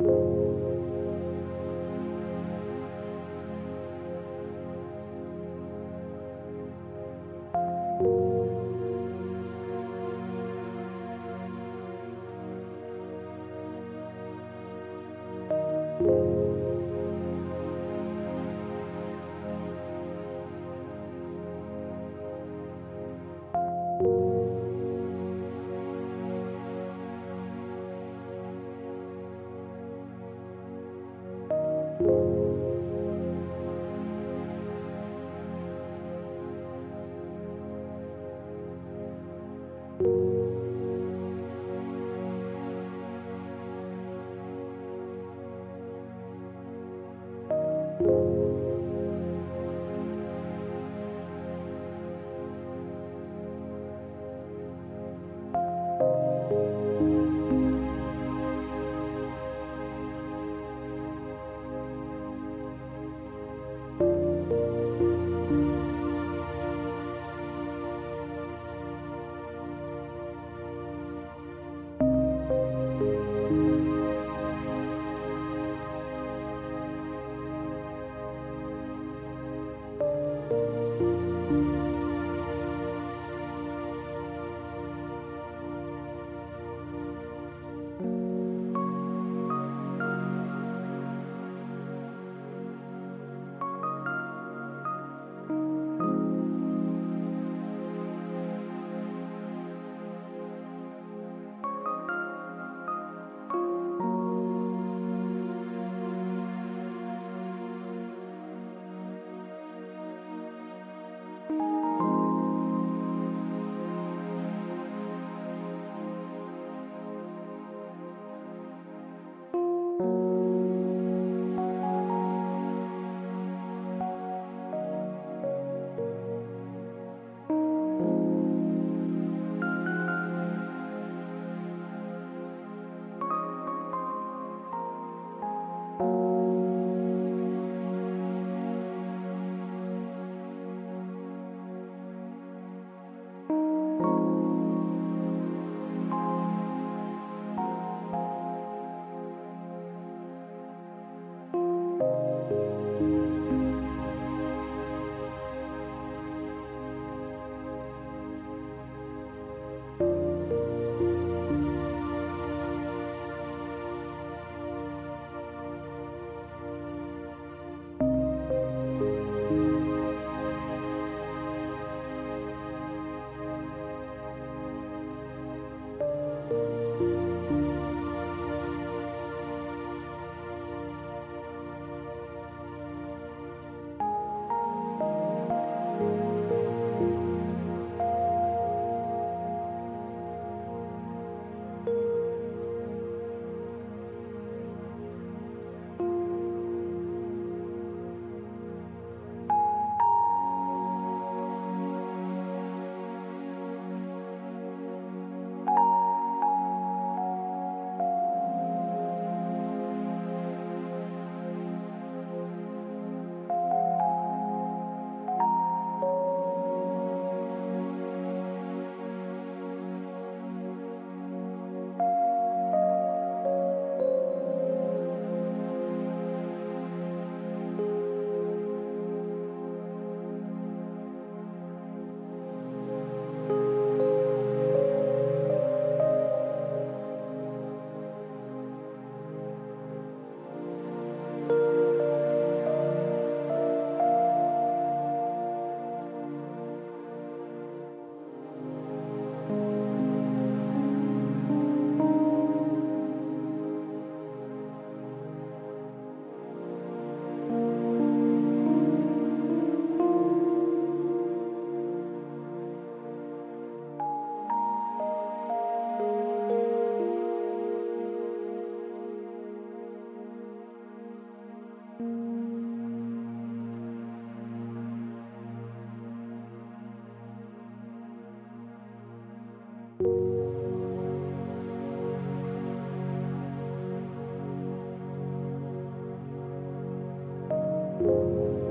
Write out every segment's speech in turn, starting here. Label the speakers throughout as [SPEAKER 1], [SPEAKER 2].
[SPEAKER 1] you Thank you.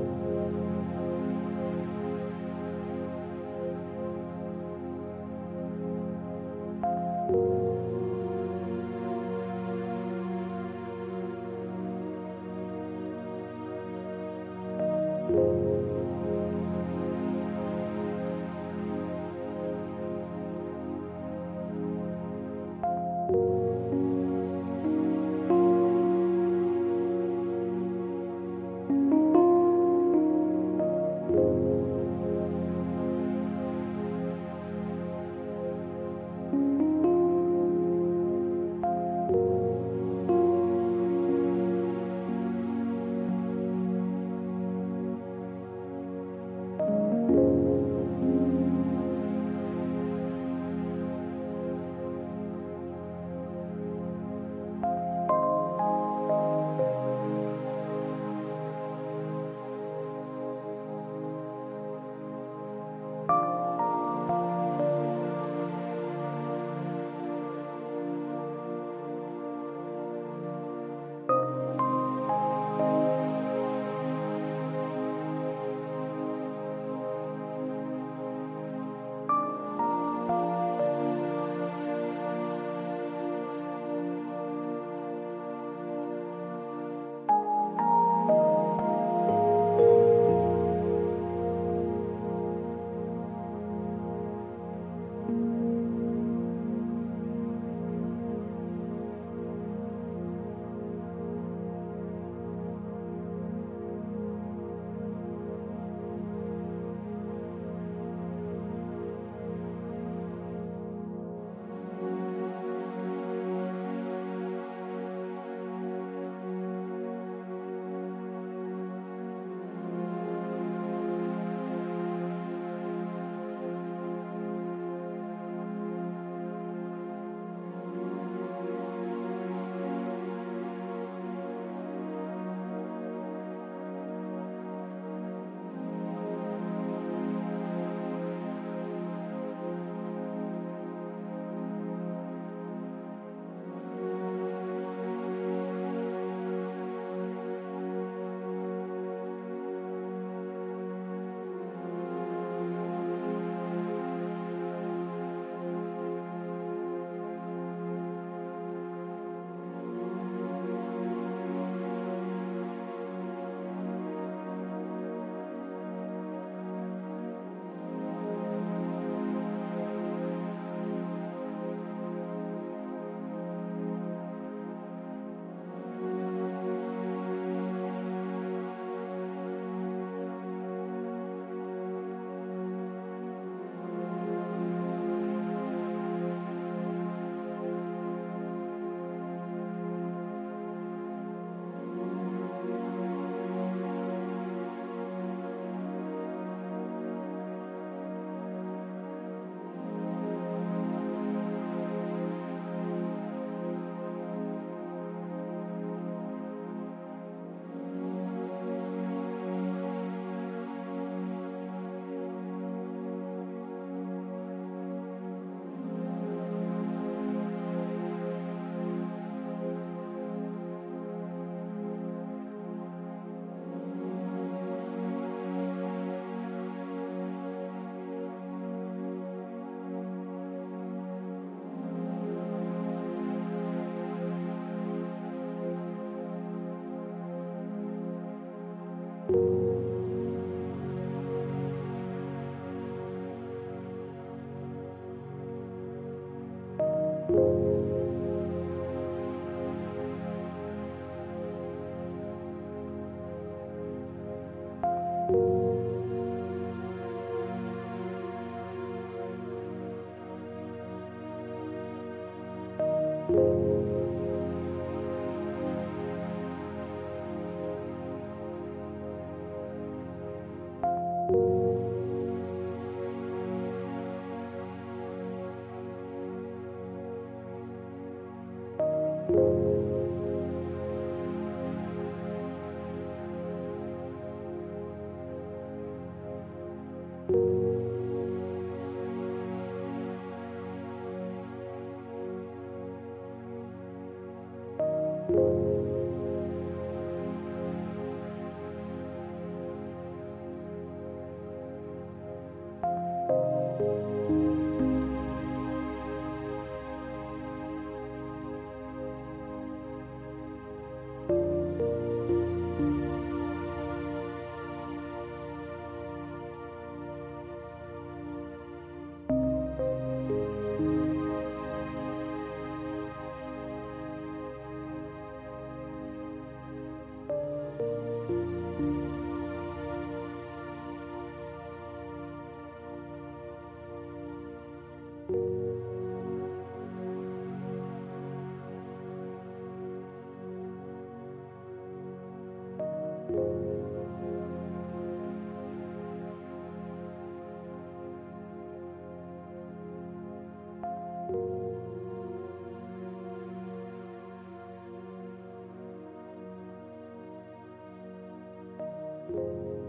[SPEAKER 1] thank you thank you